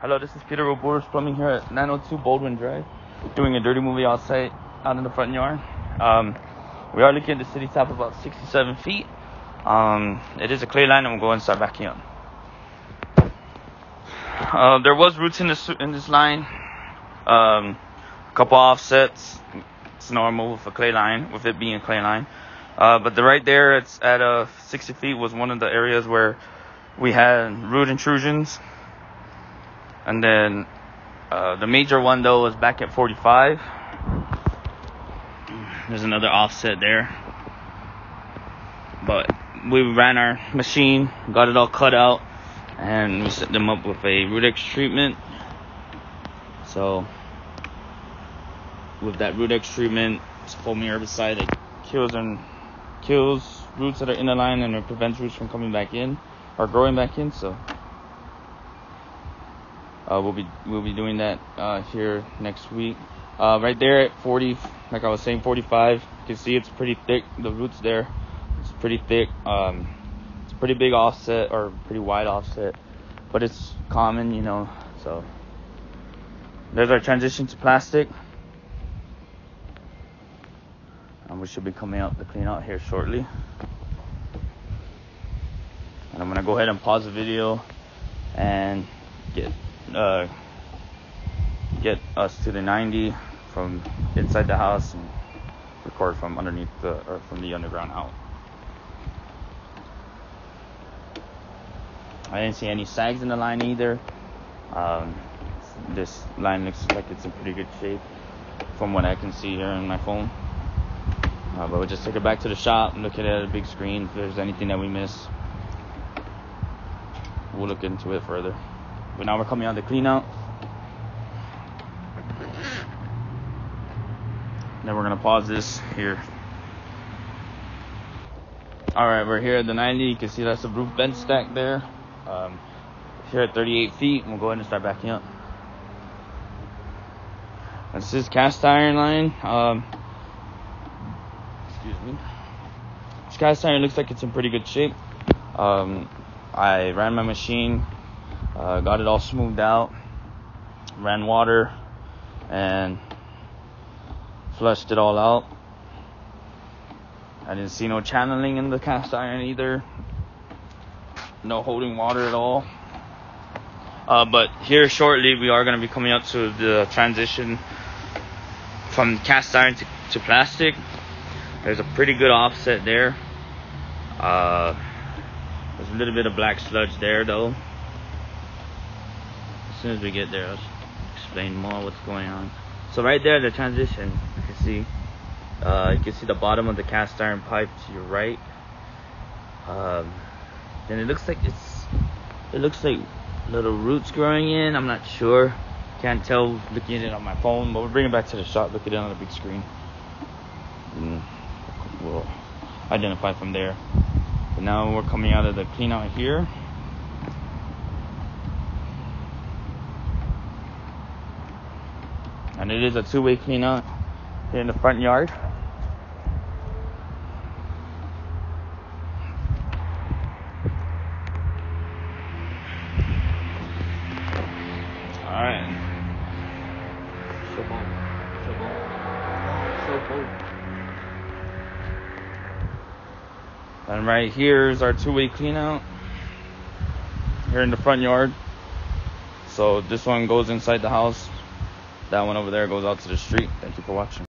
Hello, this is Peter Roboris Plumbing here at 902 Baldwin Drive, doing a dirty movie outside, out in the front yard. Um, we are looking at the city tap about 67 feet. Um, it is a clay line, and we'll go and start backing up. Uh, there was roots in this in this line. Um, a couple offsets. It's normal with a clay line, with it being a clay line. Uh, but the right there, it's at uh, 60 feet, was one of the areas where we had root intrusions. And then uh, the major one though was back at 45. There's another offset there. But we ran our machine, got it all cut out, and we set them up with a RootX treatment. So with that RootX treatment, it's foamy herbicide that kills and kills roots that are in the line and it prevents roots from coming back in or growing back in. So uh, we'll be we'll be doing that uh, here next week. Uh, right there at 40, like I was saying, 45. You can see it's pretty thick. The roots there, it's pretty thick. Um, it's a pretty big offset or pretty wide offset, but it's common, you know. So there's our transition to plastic. And we should be coming out to clean out here shortly. And I'm gonna go ahead and pause the video and get uh, get us to the 90 from inside the house and record from underneath the or from the underground out. I didn't see any sags in the line either. Um, this line looks like it's in pretty good shape from what I can see here on my phone. Uh, but we'll just take it back to the shop and look at it at a big screen. If there's anything that we miss, we'll look into it further. But now we're coming on the clean out. Then we're gonna pause this here. Alright, we're here at the 90. You can see that's the roof vent stack there. Um, here at 38 feet, we'll go ahead and start backing up. This is cast iron line. Um, excuse me. This cast iron looks like it's in pretty good shape. Um, I ran my machine uh, got it all smoothed out, ran water, and flushed it all out. I didn't see no channeling in the cast iron either. No holding water at all. Uh, but here shortly we are going to be coming up to the transition from cast iron to, to plastic. There's a pretty good offset there. Uh, there's a little bit of black sludge there though soon as we get there, I'll explain more what's going on. So right there, the transition, you can see, uh, you can see the bottom of the cast iron pipe to your right. Um, then it looks like it's, it looks like little roots growing in. I'm not sure. Can't tell looking at it on my phone, but we'll bring it back to the shop, look at it on the big screen. And we'll identify from there. But now we're coming out of the clean out here. And it is a two-way cleanout here in the front yard. Alright. And right here is our two-way cleanout here in the front yard. So this one goes inside the house that one over there goes out to the street. Thank you for watching.